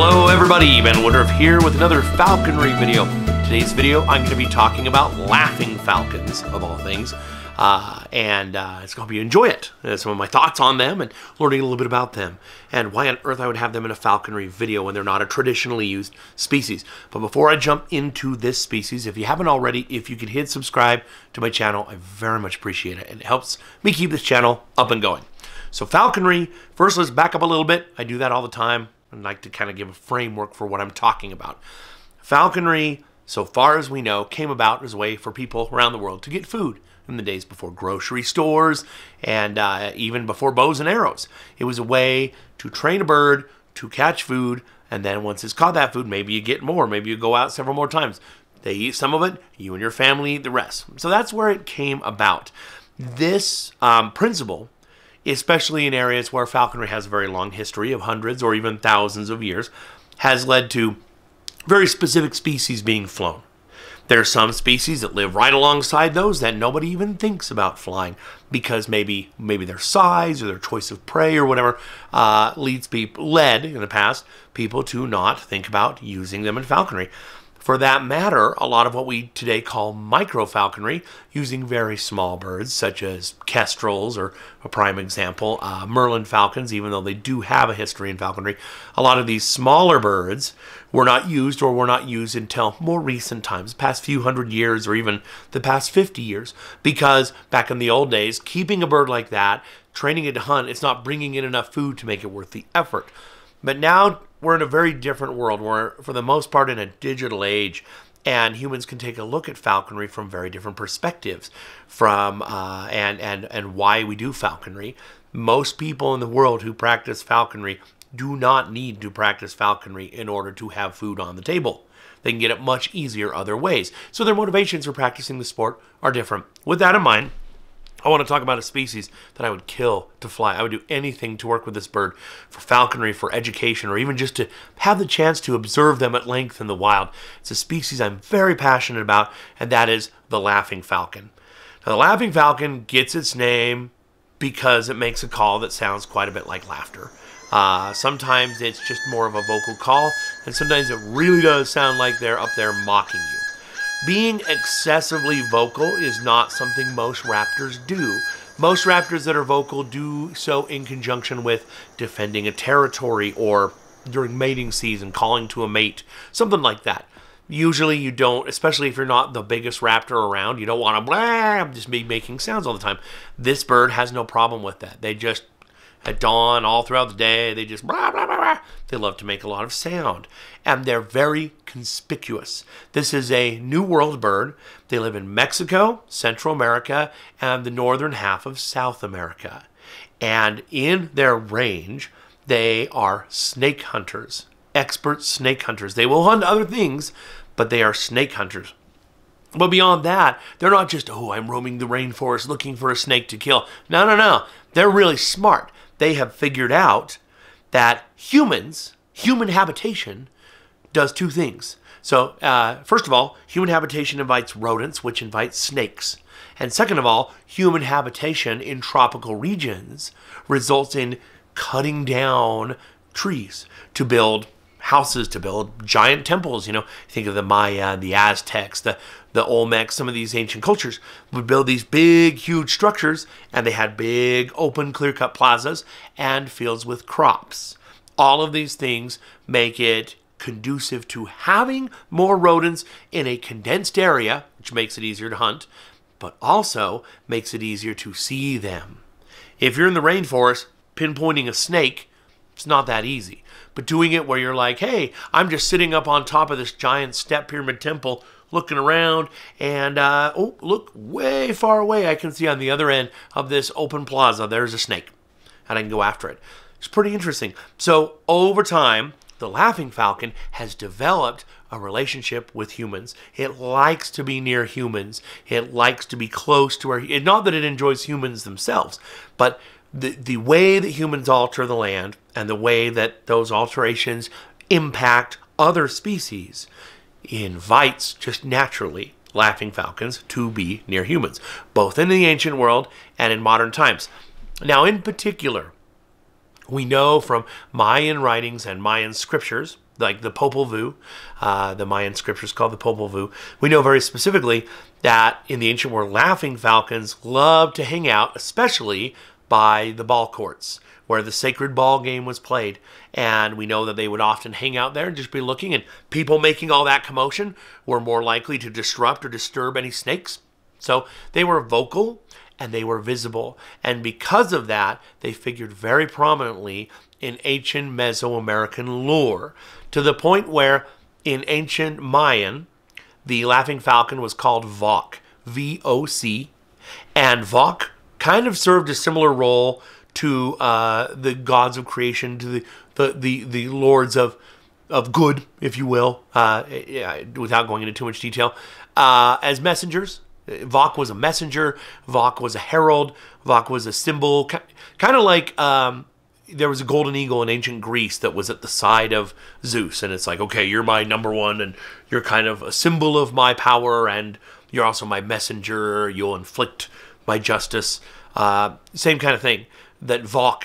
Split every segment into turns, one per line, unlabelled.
Hello everybody, Ben Woodruff here with another falconry video. Today's video I'm going to be talking about laughing falcons, of all things. Uh, and uh, it's going to be enjoy it. Uh, some of my thoughts on them and learning a little bit about them and why on earth I would have them in a falconry video when they're not a traditionally used species. But before I jump into this species, if you haven't already, if you could hit subscribe to my channel, I very much appreciate it. And it helps me keep this channel up and going. So falconry, first let's back up a little bit. I do that all the time. I'd like to kind of give a framework for what I'm talking about. Falconry, so far as we know, came about as a way for people around the world to get food in the days before grocery stores and uh, even before bows and arrows. It was a way to train a bird to catch food, and then once it's caught that food, maybe you get more. Maybe you go out several more times. They eat some of it, you and your family eat the rest. So that's where it came about. This um, principle especially in areas where falconry has a very long history of hundreds or even thousands of years, has led to very specific species being flown. There are some species that live right alongside those that nobody even thinks about flying because maybe maybe their size or their choice of prey or whatever uh, leads people led in the past people to not think about using them in falconry. For that matter, a lot of what we today call microfalconry, using very small birds such as kestrels, or a prime example, uh, Merlin falcons, even though they do have a history in falconry, a lot of these smaller birds were not used or were not used until more recent times, past few hundred years or even the past 50 years, because back in the old days, keeping a bird like that, training it to hunt, it's not bringing in enough food to make it worth the effort. But now we're in a very different world. We're, for the most part, in a digital age, and humans can take a look at falconry from very different perspectives, from uh, and and and why we do falconry. Most people in the world who practice falconry do not need to practice falconry in order to have food on the table. They can get it much easier other ways. So their motivations for practicing the sport are different. With that in mind, I want to talk about a species that I would kill to fly. I would do anything to work with this bird for falconry, for education, or even just to have the chance to observe them at length in the wild. It's a species I'm very passionate about, and that is the laughing falcon. Now, the laughing falcon gets its name because it makes a call that sounds quite a bit like laughter. Uh, sometimes it's just more of a vocal call, and sometimes it really does sound like they're up there mocking you. Being excessively vocal is not something most raptors do. Most raptors that are vocal do so in conjunction with defending a territory or during mating season, calling to a mate, something like that. Usually you don't, especially if you're not the biggest raptor around, you don't want to blah, just be making sounds all the time. This bird has no problem with that. They just at dawn, all throughout the day. They just blah, blah, blah, blah. They love to make a lot of sound. And they're very conspicuous. This is a New World bird. They live in Mexico, Central America, and the northern half of South America. And in their range, they are snake hunters, expert snake hunters. They will hunt other things, but they are snake hunters. But beyond that, they're not just, oh, I'm roaming the rainforest looking for a snake to kill. No, no, no. They're really smart they have figured out that humans, human habitation, does two things. So, uh, first of all, human habitation invites rodents, which invites snakes. And second of all, human habitation in tropical regions results in cutting down trees to build houses, to build giant temples. You know, think of the Maya, the Aztecs, the the Olmecs, some of these ancient cultures would build these big, huge structures, and they had big, open, clear cut plazas and fields with crops. All of these things make it conducive to having more rodents in a condensed area, which makes it easier to hunt, but also makes it easier to see them. If you're in the rainforest, pinpointing a snake, it's not that easy. But doing it where you're like, hey, I'm just sitting up on top of this giant step pyramid temple looking around, and uh, oh, look way far away. I can see on the other end of this open plaza, there's a snake, and I can go after it. It's pretty interesting. So over time, the laughing falcon has developed a relationship with humans. It likes to be near humans. It likes to be close to where, not that it enjoys humans themselves, but the, the way that humans alter the land and the way that those alterations impact other species invites just naturally laughing falcons to be near humans, both in the ancient world and in modern times. Now, in particular, We know from Mayan writings and Mayan scriptures, like the Popol Vuh, uh, the Mayan scriptures called the Popol Vuh, we know very specifically that in the ancient world, laughing falcons loved to hang out, especially by the ball courts where the sacred ball game was played. And we know that they would often hang out there and just be looking, and people making all that commotion were more likely to disrupt or disturb any snakes. So they were vocal and they were visible. And because of that, they figured very prominently in ancient Mesoamerican lore to the point where in ancient Mayan, the laughing falcon was called Voc, V O C, and Voc kind of served a similar role to uh, the gods of creation, to the the the, the lords of of good, if you will, uh, without going into too much detail, uh, as messengers. Voc was a messenger. Voc was a herald. Voc was a symbol, kind of like um, there was a golden eagle in ancient Greece that was at the side of Zeus, and it's like, okay, you're my number one, and you're kind of a symbol of my power, and you're also my messenger. You'll inflict my justice. Uh, same kind of thing that Voc,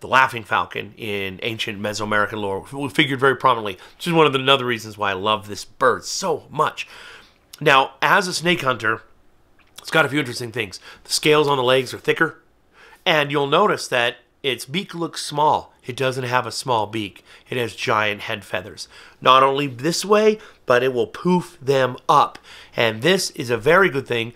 the laughing falcon in ancient Mesoamerican lore, figured very prominently. Which is one of the other reasons why I love this bird so much. Now, as a snake hunter, it's got a few interesting things. The scales on the legs are thicker, and you'll notice that its beak looks small. It doesn't have a small beak. It has giant head feathers. Not only this way, but it will poof them up. And this is a very good thing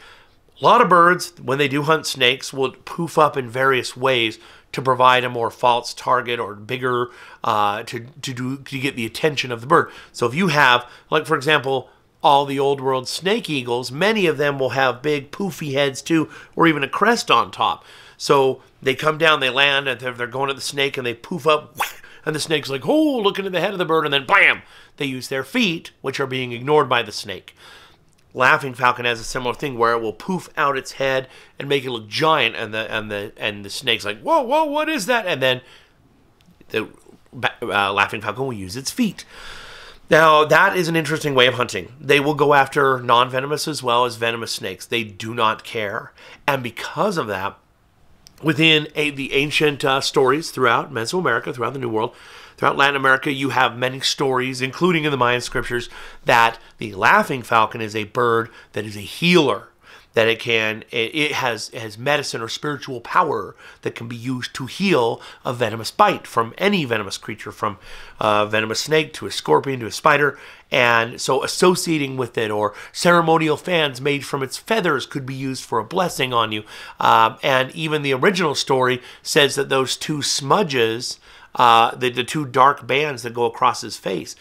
a lot of birds, when they do hunt snakes, will poof up in various ways to provide a more false target or bigger uh, to to do to get the attention of the bird. So if you have, like for example, all the old world snake eagles, many of them will have big poofy heads too, or even a crest on top. So they come down, they land, and they're, they're going at the snake, and they poof up, and the snake's like, oh, looking at the head of the bird, and then bam, they use their feet, which are being ignored by the snake. Laughing Falcon has a similar thing where it will poof out its head and make it look giant, and the and the and the snake's like, whoa, whoa, what is that? And then the uh, Laughing Falcon will use its feet. Now that is an interesting way of hunting. They will go after non-venomous as well as venomous snakes. They do not care, and because of that, within a, the ancient uh, stories throughout Mesoamerica, throughout the New World, Throughout Latin America, you have many stories, including in the Mayan scriptures, that the laughing falcon is a bird that is a healer. That it can, it has has medicine or spiritual power that can be used to heal a venomous bite from any venomous creature, from a venomous snake to a scorpion to a spider. And so, associating with it, or ceremonial fans made from its feathers, could be used for a blessing on you. Um, and even the original story says that those two smudges uh, the, the two dark bands that go across his face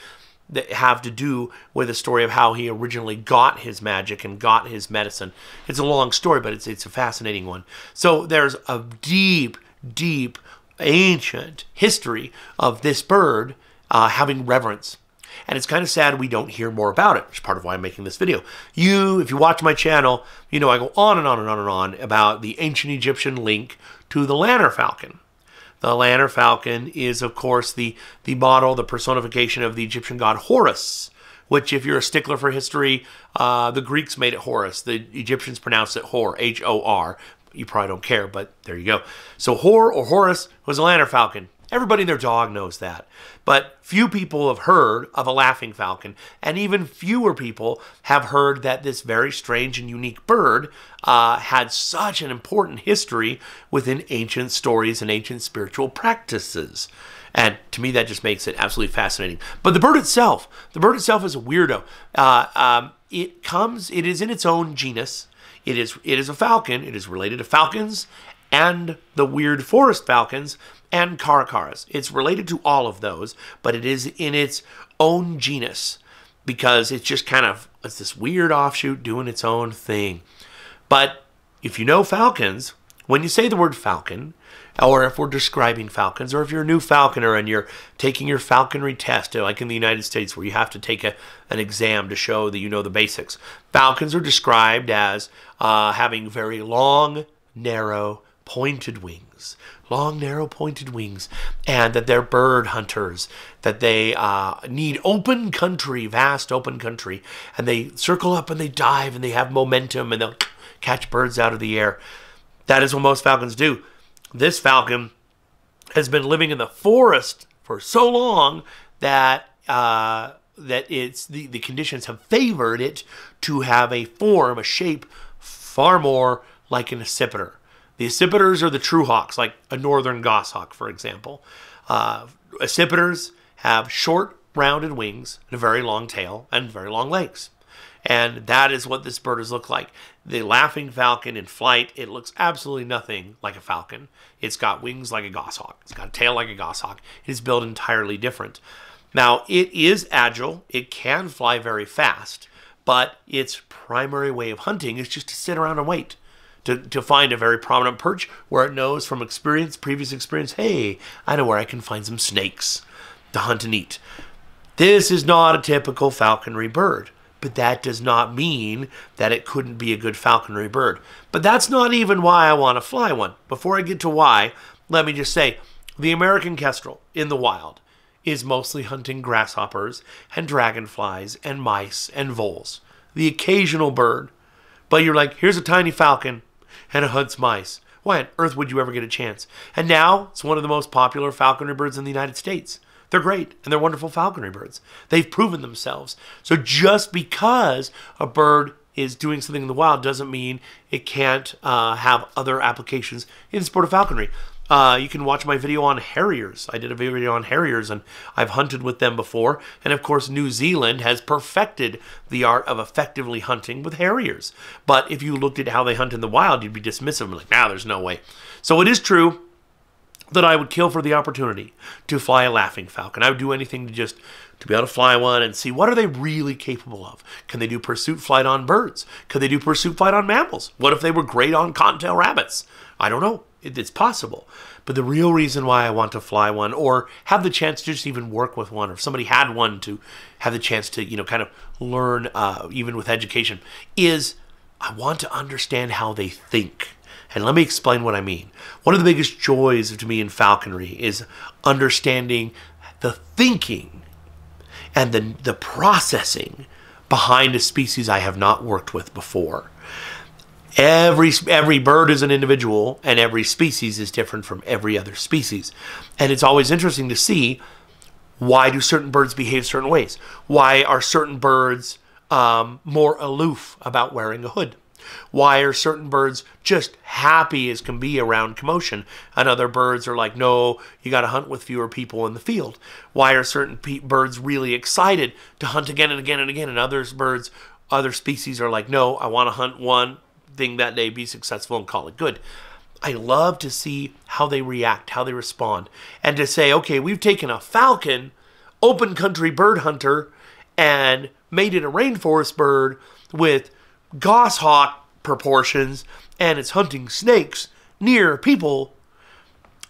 that have to do with the story of how he originally got his magic and got his medicine. It's a long story, but it's it's a fascinating one. So there's a deep, deep, ancient history of this bird uh, having reverence. And it's kind of sad we don't hear more about it, which is part of why I'm making this video. You, if you watch my channel, you know I go on and on and on and on about the ancient Egyptian link to the lanner falcon. The lanner falcon is, of course, the, the model, the personification of the Egyptian god Horus, which, if you're a stickler for history, uh, the Greeks made it Horus. The Egyptians pronounced it Hor, H O R. You probably don't care, but there you go. So Hor or Horus was a lanner falcon. Everybody and their dog knows that. But few people have heard of a laughing falcon, and even fewer people have heard that this very strange and unique bird uh, had such an important history within ancient stories and ancient spiritual practices. And to me, that just makes it absolutely fascinating. But the bird itself, the bird itself is a weirdo. Uh, um, it comes, it is in its own genus. It is, it is a falcon. It is related to falcons and the weird forest falcons and caracaras. It's related to all of those, but it is in its own genus because it's just kind of it's this weird offshoot doing its own thing. But if you know falcons, when you say the word falcon, or if we're describing falcons, or if you're a new falconer and you're taking your falconry test, like in the United States where you have to take a, an exam to show that you know the basics, falcons are described as uh, having very long, narrow, pointed wings, long, narrow, pointed wings, and that they're bird hunters, that they uh, need open country, vast open country, and they circle up and they dive and they have momentum and they'll catch birds out of the air. That is what most falcons do. This falcon has been living in the forest for so long that uh, that it's the, the conditions have favored it to have a form, a shape far more like an accipiter. The accipiters are the true hawks, like a northern goshawk, for example. Uh, have short, rounded wings and a very long tail and very long legs. And that is what this bird has looked like. The laughing falcon in flight, it looks absolutely nothing like a falcon. It's got wings like a goshawk. It's got a tail like a goshawk. It's built entirely different. Now, it is agile. It can fly very fast, but its primary way of hunting is just to sit around and wait. To, to find a very prominent perch where it knows from experience, previous experience, hey, I know where I can find some snakes to hunt and eat. This is not a typical falconry bird but that does not mean that it couldn't be a good falconry bird. But that's not even why I want to fly one. Before I get to why, let me just say the American kestrel in the wild is mostly hunting grasshoppers and dragonflies and mice and voles. The occasional bird. But you're like, here's a tiny falcon and hunts mice. Why on earth would you ever get a chance? And now it's one of the most popular falconry birds in the United States. They're great and they're wonderful falconry birds. They've proven themselves. So just because a bird is doing something in the wild doesn't mean it can't uh, have other applications in the sport of falconry. Uh, you can watch my video on harriers. I did a video on harriers and I've hunted with them before. And of course, New Zealand has perfected the art of effectively hunting with harriers. But if you looked at how they hunt in the wild, you'd be dismissive. Like, now nah, there's no way. So it is true that I would kill for the opportunity to fly a laughing falcon. I would do anything to just to be able to fly one and see what are they really capable of. Can they do pursuit flight on birds? Could they do pursuit flight on mammals? What if they were great on cottontail rabbits? I don't know. It's possible. But the real reason why I want to fly one or have the chance to just even work with one or if somebody had one to have the chance to, you know, kind of learn uh, even with education is I want to understand how they think. And let me explain what I mean. One of the biggest joys to me in falconry is understanding the thinking and the, the processing behind a species I have not worked with before. Every every bird is an individual, and every species is different from every other species. And it's always interesting to see why do certain birds behave certain ways. Why are certain birds um, more aloof about wearing a hood? Why are certain birds just happy as can be around commotion, and other birds are like, no, you got to hunt with fewer people in the field? Why are certain birds really excited to hunt again and again and again, and others birds, other species are like, no, I want to hunt one thing that day, be successful, and call it good. I love to see how they react, how they respond, and to say, okay, we've taken a falcon, open country bird hunter, and made it a rainforest bird with goshawk proportions and it's hunting snakes near people.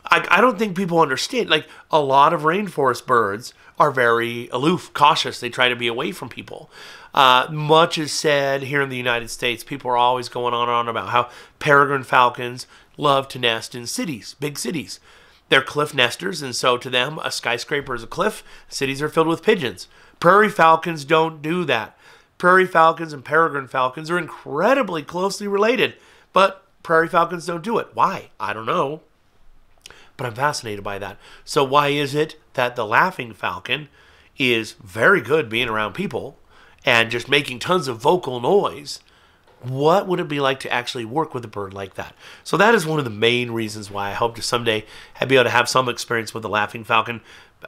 I, I don't think people understand. Like a lot of rainforest birds are very aloof, cautious. They try to be away from people. Uh, much is said here in the United States. People are always going on and on about how peregrine falcons love to nest in cities, big cities. They're cliff nesters, and so to them, a skyscraper is a cliff. Cities are filled with pigeons. Prairie falcons don't do that. Prairie falcons and peregrine falcons are incredibly closely related, but prairie falcons don't do it. Why? I don't know. But I'm fascinated by that. So, why is it that the laughing falcon is very good being around people and just making tons of vocal noise? What would it be like to actually work with a bird like that? So that is one of the main reasons why I hope to someday be able to have some experience with the laughing falcon.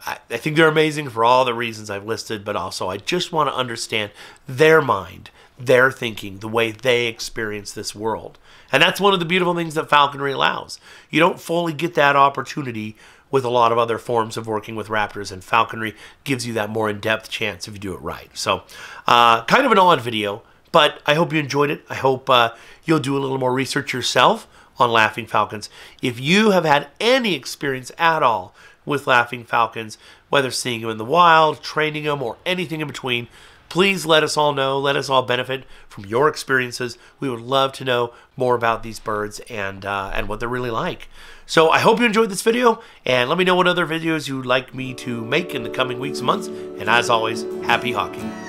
I, I think they're amazing for all the reasons I've listed, but also I just want to understand their mind, their thinking, the way they experience this world. And that's one of the beautiful things that falconry allows. You don't fully get that opportunity with a lot of other forms of working with raptors, and falconry gives you that more in depth chance if you do it right. So, uh, kind of an odd video, but I hope you enjoyed it. I hope uh, you'll do a little more research yourself on laughing falcons. If you have had any experience at all with laughing falcons, whether seeing them in the wild, training them, or anything in between, please let us all know. Let us all benefit from your experiences. We would love to know more about these birds and uh, and what they're really like. So I hope you enjoyed this video, and let me know what other videos you'd like me to make in the coming weeks and months. And as always, happy hawking.